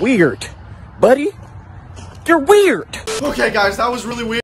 weird. Buddy, you're weird. Okay, guys, that was really weird.